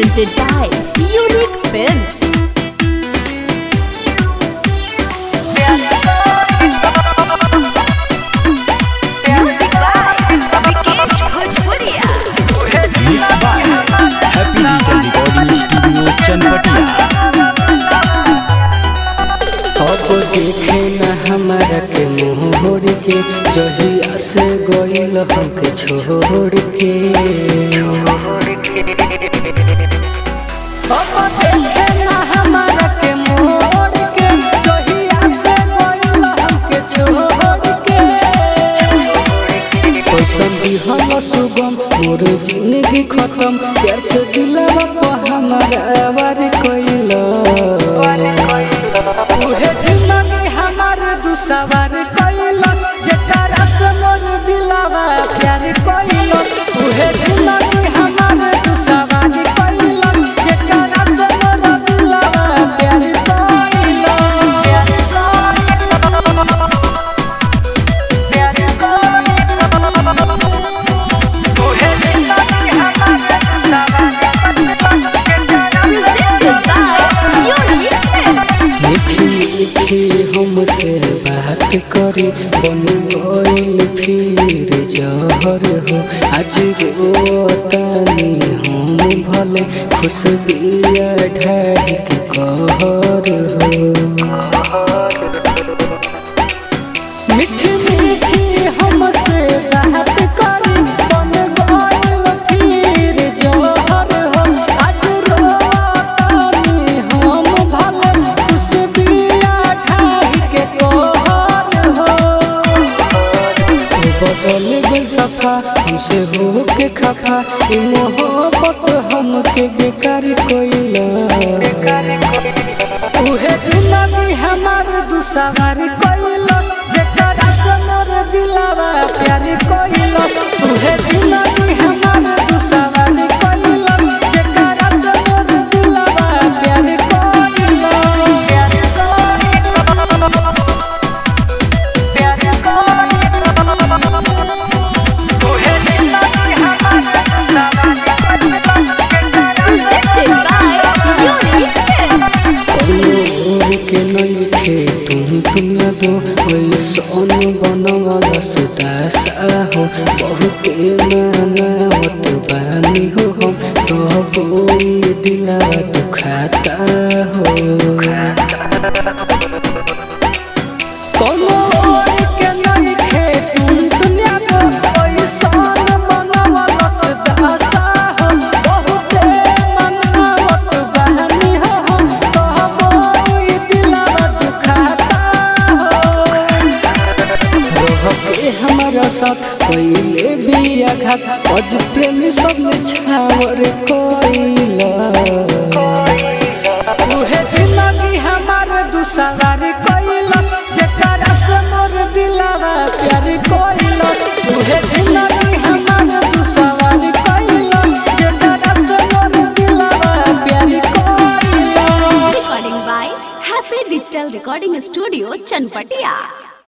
presented by Unique Films. Music by Vikesh Bhojpuria. Mixed by Happy Digital Recording Studio Chanpatia अब देखे न हमारा के मोहर के जहिया से गइल हमके छोड़ के छोड़ के सुगम मोर ज़िंदगी खत्म प्यार से हमारा वार कइल उहे ज़िंदगी हमार दुसवार कइल जेकरा से मोर दिलवा प्यार कइल उहे ज़िंदगी मीठी हमसे बात करी, बन गईल फिर जहर हो। आज रोतानी हम भले खुश दिया ढाई बदल गई सफ़ा हमसे हो के खफा। ई मोहब्बत हमके बेकार कोइला। उहे ज़िंदगी हमार दुसवार दुनिया दो वही सोन बनवाला सुदासा हो बहुते मानवत बानी हो हम तो कोई दिला दुखाता हो पहले भी आघात आज प्रेमी सब में छावर कोइला उहे ज़िंदगी हमार दुसवार कोइला जेकरा से मोर दिलवा से मोर दिलवा प्यार कोइला Recording by Happy Digital Recording Studio, Chanpatia.